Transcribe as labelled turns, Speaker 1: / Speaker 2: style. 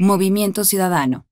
Speaker 1: Movimiento Ciudadano.